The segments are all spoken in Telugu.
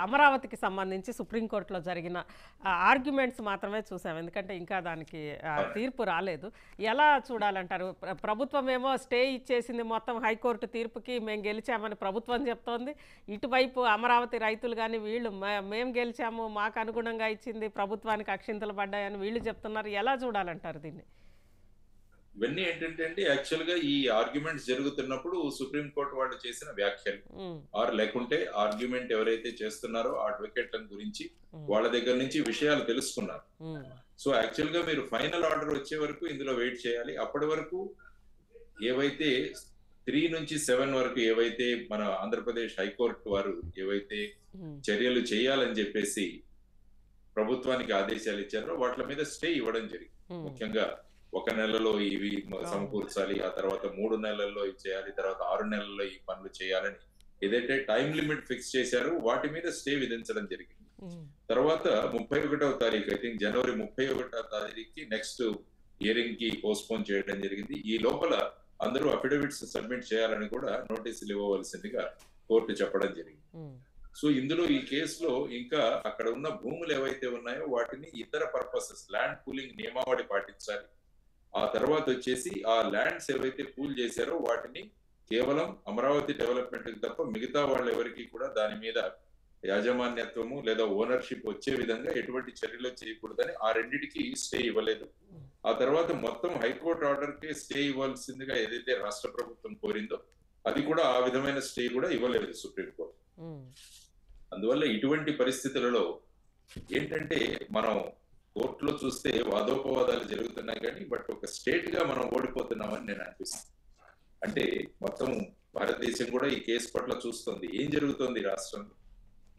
అమరావతికి సంబంధించి సుప్రీంకోర్టులో జరిగిన ఆర్గ్యుమెంట్స్ మాత్రమే చూసాం. ఎందుకంటే ఇంకా దానికి తీర్పు రాలేదు. ఎలా చూడాలంటారు? ప్ర- ప్రభుత్వం ఏమో స్టే ఇచ్చేసింది మొత్తం హైకోర్టు తీర్పుకి మేము గెలిచామని ప్రభుత్వం చెప్తోంది. ఇటువైపు అమరావతి రైతులు కానీ వీళ్ళు "మే- మేము గెలిచాము మాకు అనుగుణంగా ఇచ్చింది ప్రభుత్వానికి అక్షింతలు పడ్డాయని వీళ్ళు చెప్తున్నారు. ఎలా చూడాలంటారు దీన్ని? ఇవన్నీ ఏంటంటే అండి యాక్చువల్గా ఈ ఆర్గ్యుమెంట్స్ జరుగుతున్నప్పుడు సుప్రీం కోర్టు వాళ్ళు చేసిన వ్యాఖ్యలు. ఆర్ లేకుంటే ఆర్గ్యుమెంట్ ఎవరైతే చేస్తున్నారో అడ్వకేట్ల గురించి వాళ్ళ దగ్గర నుంచి విషయాలు తెలుసుకున్నారు. సో యాక్చువల్గా మీరు ఫైనల్ ఆర్డర్ వచ్చే వరకు ఇందులో వెయిట్ చేయాలి. అప్పటి వరకు ఏవైతే త్రీ నుంచి సెవెన్ వరకు ఏవైతే మన ఆంధ్రప్రదేశ్ హైకోర్టు వారు ఏవైతే చర్యలు చేయాలని చెప్పేసి ప్రభుత్వానికి ఆదేశాలు ఇచ్చారో వాటి మీద స్టే ఇవ్వడం జరిగింది. ముఖ్యంగా ఒక నెలలో ఇవి సమకూర్చాలి ఆ తర్వాత మూడు నెలల్లో ఇవి చేయాలి తర్వాత ఆరు నెలల్లో ఈ పనులు చేయాలని ఏదైతే టైం లిమిట్ ఫిక్స్ చేశారో వాటి మీద స్టే విధించడం జరిగింది. తర్వాత ముప్పై ఒకటవ తారీఖు ఐ థింక్ జనవరి ముప్పై ఒకటవ తారీఖుకి నెక్స్ట్ హియరింగ్కి పోస్ట్పోన్ చేయడం జరిగింది. ఈ లోపల అందరూ అఫిడవిట్స్ సబ్మిట్ చేయాలని కూడా నోటీసులు ఇవ్వవలసిందిగా కోర్టు చెప్పడం జరిగింది. సో ఇందులో ఈ కేసులో ఇంకా అక్కడ ఉన్న భూములు ఏవైతే ఉన్నాయో వాటిని ఇతర పర్పసెస్ ల్యాండ్ పూలింగ్ నియమావళి పాటించాలి. ఆ తర్వాత వచ్చేసి ఆ ల్యాండ్స్ ఏవైతే పూల్ చేశారో వాటిని కేవలం అమరావతి డెవలప్మెంట్ తప్ప మిగతా వాళ్ళు ఎవరికి కూడా దాని మీద యాజమాన్యత్వము లేదా ఓనర్షిప్ వచ్చే విధంగా ఎటువంటి చర్యలు చేయకూడదని ఆ రెండిటికి స్టే ఇవ్వలేదు. ఆ తర్వాత మొత్తం హైకోర్టు ఆర్డర్కి స్టే ఇవ్వాల్సిందిగా ఏదైతే రాష్ట్ర ప్రభుత్వం కోరిందో అది కూడా ఆ విధమైన స్టే కూడా ఇవ్వలేదు సుప్రీంకోర్టు. అందువల్ల ఇటువంటి పరిస్థితులలో ఏంటంటే మనం కోర్టులో చూస్తే వాదోపవాదాలు జరుగుతున్నాయి కానీ బట్ ఒక స్టేట్గా మనం ఓడిపోతున్నామని నేను అనిపిస్తుంది. అంటే మొత్తం భారతదేశం కూడా ఈ కేసు పట్ల చూస్తుంది. ఏం జరుగుతుంది రాష్ట్రంలో?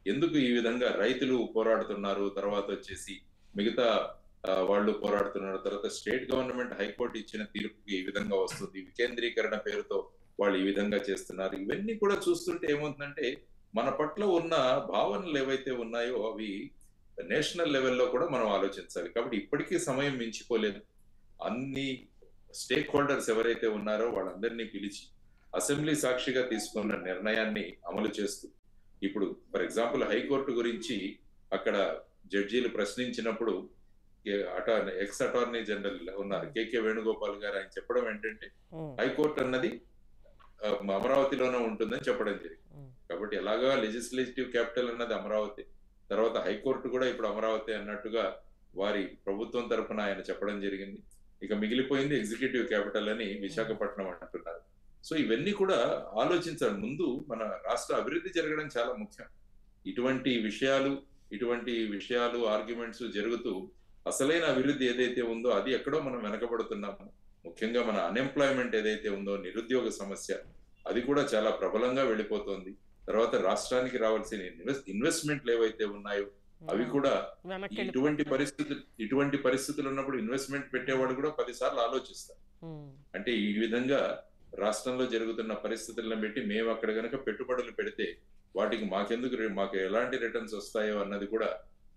ఎందుకు ఈ విధంగా రైతులు పోరాడుతున్నారు? తర్వాత వచ్చేసి మిగతా వాళ్ళు పోరాడుతున్నారు. తర్వాత స్టేట్ గవర్నమెంట్ హైకోర్టు ఇచ్చిన తీర్పుకి ఈ విధంగా వస్తుంది. వికేంద్రీకరణ పేరుతో వాళ్ళు ఈ విధంగా చేస్తున్నారు. ఇవన్నీ కూడా చూస్తుంటే ఏమవుతుందంటే మన పట్ల ఉన్న భావనలు ఏవైతే ఉన్నాయో అవి నేషనల్ లెవెల్లో కూడా మనం ఆలోచించాలి. కాబట్టి ఇప్పటికీ సమయం మించిపోలేదు. అన్ని స్టేక్ హోల్డర్స్ ఎవరైతే ఉన్నారో వాళ్ళందరినీ పిలిచి అసెంబ్లీ సాక్షిగా తీసుకున్న నిర్ణయాన్ని అమలు చేస్తూ ఇప్పుడు ఫర్ ఎగ్జాంపుల్ హైకోర్టు గురించి అక్కడ జడ్జీలు ప్రశ్నించినప్పుడు అటార్నీ ఎక్స్ అటార్నీ జనరల్ ఉన్నారు. కేకే వేణుగోపాల్ గారు ఆయన చెప్పడం ఏంటంటే హైకోర్టు అన్నది అమరావతిలోనే ఉంటుందని చెప్పడం జరిగింది. కాబట్టి ఎలాగా లెజిస్లేటివ్ క్యాపిటల్ అన్నది అమరావతి తర్వాత హైకోర్టు కూడా ఇప్పుడు అమరావతి అన్నట్టుగా వారి ప్రభుత్వం తరపున ఆయన చెప్పడం జరిగింది. ఇక మిగిలిపోయింది ఎగ్జిక్యూటివ్ క్యాపిటల్ అని విశాఖపట్నం అంటున్నారు. సో ఇవన్నీ కూడా ఆలోచించాలి. ముందు మన రాష్ట్ర అభివృద్ధి జరగడం చాలా ముఖ్యం. ఇటువంటి విషయాలు ఇటువంటి విషయాలు ఆర్గ్యుమెంట్స్ జరుగుతూ అసలైన అభివృద్ధి ఏదైతే ఉందో అది ఎక్కడో మనం వెనకబడుతున్నాము. ముఖ్యంగా మన అన్ఎంప్లాయ్మెంట్ ఏదైతే ఉందో నిరుద్యోగ సమస్య అది కూడా చాలా ప్రబలంగా వెళ్ళిపోతోంది. తర్వాత రాష్ట్రానికి రావాల్సిన ఇన్వెస్ట్ ఇన్వెస్ట్మెంట్లు ఏవైతే ఉన్నాయో అవి కూడా ఇటువంటి పరిస్థితులు ఇటువంటి పరిస్థితులు ఉన్నప్పుడు ఇన్వెస్ట్మెంట్ పెట్టేవాడు కూడా పదిసార్లు ఆలోచిస్తారు. అంటే ఈ విధంగా రాష్ట్రంలో జరుగుతున్న పరిస్థితులను బట్టి మేము అక్కడ గనక పెట్టుబడులు పెడితే వాటికి మాకెందుకు మాకు ఎలాంటి రిటర్న్స్ వస్తాయో అన్నది కూడా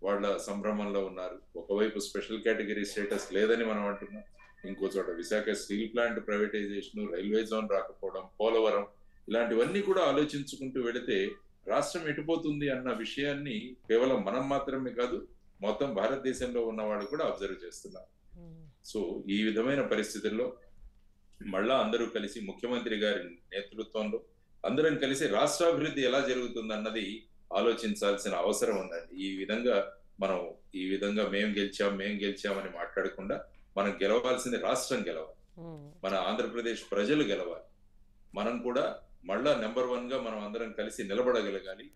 వాళ్ళ సంభ్రమంలో ఉన్నారు. ఒకవైపు స్పెషల్ కేటగిరీ స్టేటస్ లేదని మనం అంటున్నాం. ఇంకో చోట Visakha steel plant privatization railway zone రాకపోవడం పోలవరం ఇలాంటివన్నీ కూడా ఆలోచించుకుంటూ వెళితే రాష్ట్రం ఎటుపోతుంది అన్న విషయాన్ని కేవలం మనం మాత్రమే కాదు మొత్తం భారతదేశంలో ఉన్న వాళ్ళు కూడా అబ్జర్వ్ చేస్తున్నారు. సో ఈ విధమైన పరిస్థితుల్లో మళ్ళా అందరూ కలిసి ముఖ్యమంత్రి గారి నేతృత్వంలో అందరం కలిసి రాష్ట్రాభివృద్ధి ఎలా జరుగుతుంది అన్నది ఆలోచించాల్సిన అవసరం ఉందండి. ఈ విధంగా మనం ఈ విధంగా మేం గెలిచాం మేం గెలిచామని మాట్లాడకుండా మనం గెలవాల్సింది రాష్ట్రం గెలవాలి. మన ఆంధ్రప్రదేశ్ ప్రజలు గెలవాలి. మనం కూడా మళ్ళా నెంబర్ వన్గా మనం అందరం కలిసి నిలబడగలగాలి.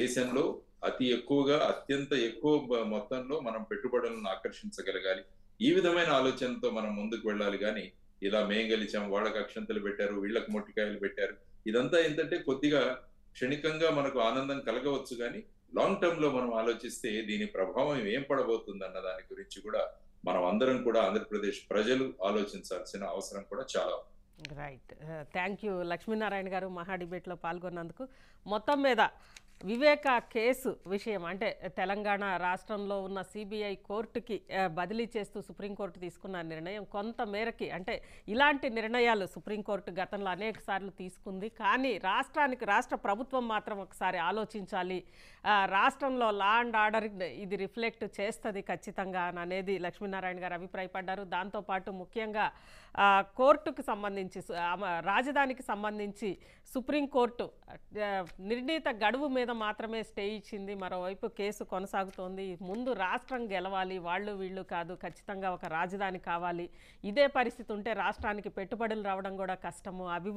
దేశంలో అతి ఎక్కువగా అత్యంత ఎక్కువ మొత్తంలో మనం పెట్టుబడులను ఆకర్షించగలగాలి. ఈ విధమైన ఆలోచనతో మనం ముందుకు వెళ్ళాలి కానీ ఇలా మేం గెలిచాం వాళ్ళకి అక్షంతలు పెట్టారు వీళ్ళకి మొట్టికాయలు పెట్టారు. ఇదంతా ఏంటంటే కొద్దిగా క్షణికంగా మనకు ఆనందం కలగవచ్చు కానీ లాంగ్ టర్మ్లో మనం ఆలోచిస్తే దీని ప్రభావం ఏం పడబోతుంది అన్న దాని గురించి కూడా మనం అందరం కూడా ఆంధ్రప్రదేశ్ ప్రజలు ఆలోచించాల్సిన అవసరం కూడా చాలా ఉంది. రైట్ థ్యాంక్ యూ లక్ష్మీనారాయణ గారు మహా డిబేట్లో పాల్గొన్నందుకు. మొత్తం మీద వివేక కేసు విషయం అంటే తెలంగాణ రాష్ట్రంలో ఉన్న సిబిఐ కోర్టుకి uh, బదిలీ చేస్తూ సుప్రీంకోర్టు తీసుకున్న నిర్ణయం కొంత మేరకి అంటే ఇలాంటి నిర్ణయాలు సుప్రీంకోర్టు గతంలో అనేక సార్లు తీసుకుంది. కానీ రాష్ట్రానికి రాష్ట్ర ప్రభుత్వం మాత్రం ఒకసారి ఆలోచించాలి. Uh, రాష్ట్రంలో లా అండ్ ఆర్డర్ ఇది రిఫ్లెక్ట్ చేస్తుంది ఖచ్చితంగా అని అనేది లక్ష్మీనారాయణ గారు అభిప్రాయపడ్డారు. దాంతోపాటు ముఖ్యంగా uh, కోర్టుకు సంబంధించి సంబంధించి రాజధానికి సంబంధించి సుప్రీంకోర్టు నిర్ణీత గడువు మీద మాత్రమే స్టే ఇచ్చింది. మరోవైపు కేసు కొనసాగుతోంది. ముందు రాష్ట్రం గెలవాలి వాళ్ళు వీళ్ళు కాదు ఖచ్చితంగా ఒక రాజధాని కావాలి. ఇదే పరిస్థితి ఉంటే రాష్ట్రానికి పెట్టుబడులు రావడం కూడా కష్టము. అభివృద్ధి